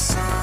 sun.